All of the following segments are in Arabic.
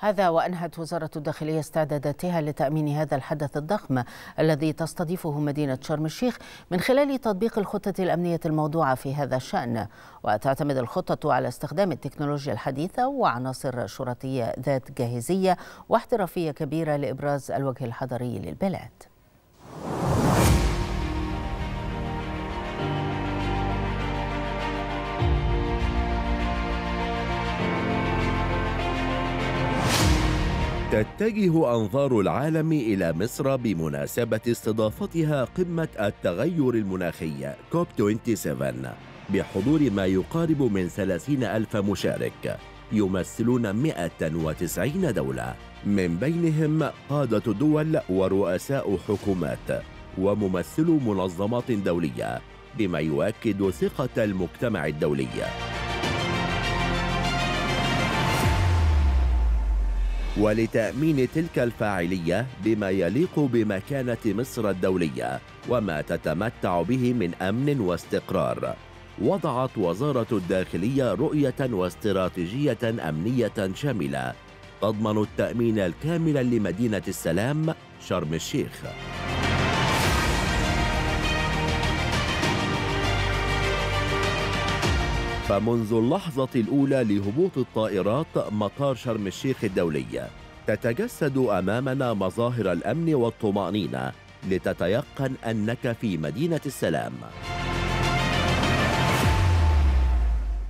هذا وأنهت وزارة الداخلية استعداداتها لتأمين هذا الحدث الضخم الذي تستضيفه مدينة شرم الشيخ من خلال تطبيق الخطة الأمنية الموضوعة في هذا الشأن. وتعتمد الخطة على استخدام التكنولوجيا الحديثة وعناصر شرطية ذات جاهزية واحترافية كبيرة لإبراز الوجه الحضري للبلاد. تتجه أنظار العالم إلى مصر بمناسبة استضافتها قمة التغير المناخي كوب 27 بحضور ما يقارب من 30 ألف مشارك يمثلون 190 دولة. من بينهم قادة دول ورؤساء حكومات وممثلو منظمات دولية بما يؤكد ثقة المجتمع الدولي. ولتأمين تلك الفاعلية بما يليق بمكانة مصر الدولية وما تتمتع به من أمن واستقرار. وضعت وزارة الداخلية رؤية واستراتيجية أمنية شاملة تضمن التأمين الكامل لمدينة السلام شرم الشيخ. فمنذ اللحظة الأولى لهبوط الطائرات مطار شرم الشيخ الدولي تتجسد أمامنا مظاهر الأمن والطمأنينة لتتيقن أنك في مدينة السلام.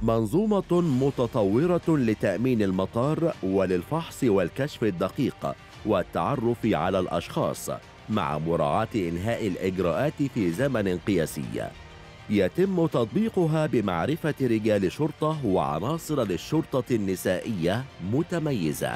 منظومة متطورة لتأمين المطار وللفحص والكشف الدقيق والتعرف على الأشخاص مع مراعاة إنهاء الإجراءات في زمن قياسي. يتم تطبيقها بمعرفة رجال شرطة وعناصر للشرطة النسائية متميزة.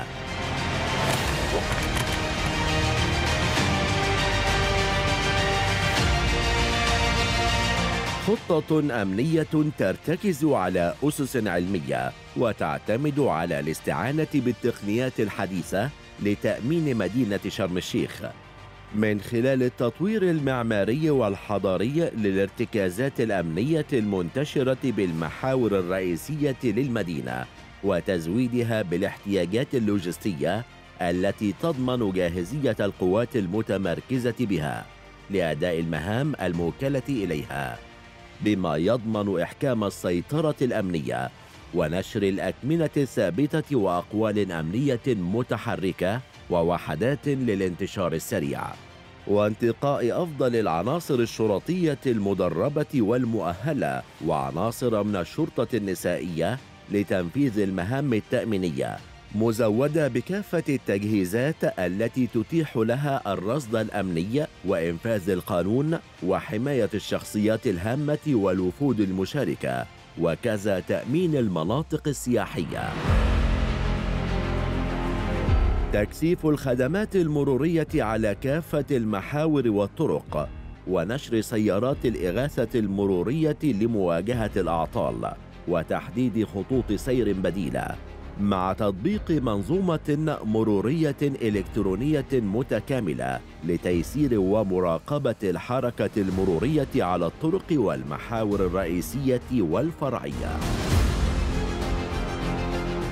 خطة أمنية ترتكز على أسس علمية وتعتمد على الاستعانة بالتقنيات الحديثة لتأمين مدينة شرم الشيخ. من خلال التطوير المعماري والحضاري للارتكازات الأمنية المنتشرة بالمحاور الرئيسية للمدينة وتزويدها بالاحتياجات اللوجستية التي تضمن جاهزية القوات المتمركزة بها لأداء المهام الموكلة إليها. بما يضمن إحكام السيطرة الأمنية ونشر الأكمنة الثابتة وأقوال أمنية متحركة ووحدات للانتشار السريع وانتقاء أفضل العناصر الشرطية المدربة والمؤهلة وعناصر من الشرطة النسائية لتنفيذ المهام التأمينية مزودة بكافة التجهيزات التي تتيح لها الرصد الأمني وإنفاذ القانون وحماية الشخصيات الهامة والوفود المشاركة وكذا تأمين المناطق السياحية. تكثيف الخدمات المرورية على كافة المحاور والطرق ونشر سيارات الإغاثة المرورية لمواجهة الأعطال وتحديد خطوط سير بديلة مع تطبيق منظومة مرورية إلكترونية متكاملة لتيسير ومراقبة الحركة المرورية على الطرق والمحاور الرئيسية والفرعية.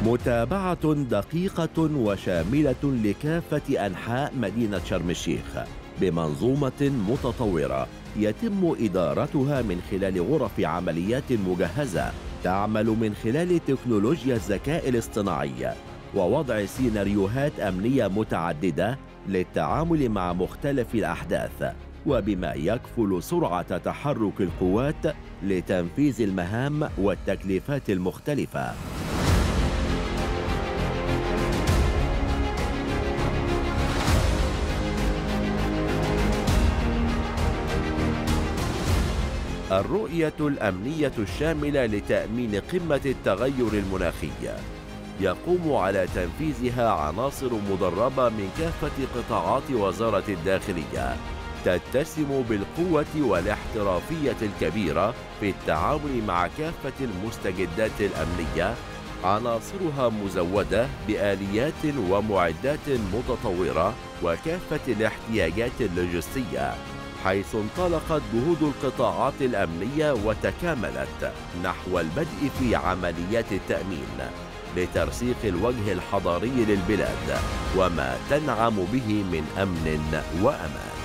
متابعة دقيقة وشاملة لكافة أنحاء مدينة شرم الشيخ بمنظومة متطورة يتم إدارتها من خلال غرف عمليات مجهزة تعمل من خلال تكنولوجيا الذكاء الاصطناعي ووضع سيناريوهات أمنية متعددة للتعامل مع مختلف الأحداث وبما يكفل سرعة تحرك القوات لتنفيذ المهام والتكليفات المختلفة. الرؤية الأمنية الشاملة لتأمين قمة التغير المناخي. يقوم على تنفيذها عناصر مدربة من كافة قطاعات وزارة الداخلية. تتسم بالقوة والاحترافية الكبيرة في التعامل مع كافة المستجدات الأمنية. عناصرها مزودة بآليات ومعدات متطورة وكافة الاحتياجات اللوجستية. حيث انطلقت جهود القطاعات الأمنية وتكاملت نحو البدء في عمليات التأمين لترسيخ الوجه الحضاري للبلاد وما تنعم به من أمن وأمان.